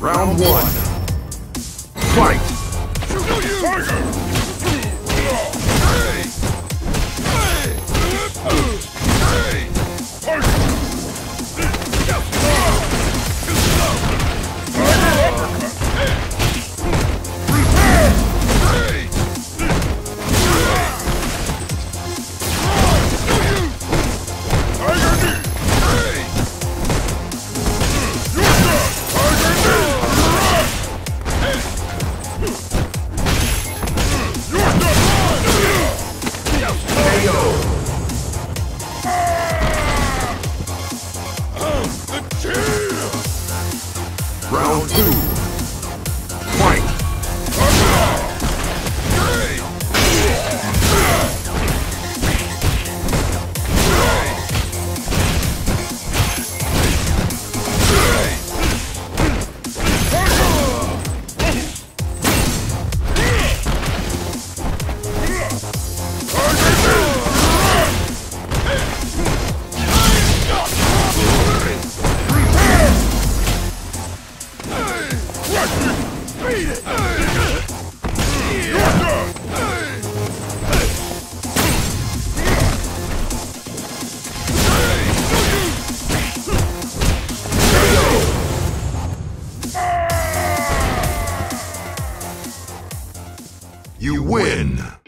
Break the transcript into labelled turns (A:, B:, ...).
A: Round one. Fight! Round two. You win!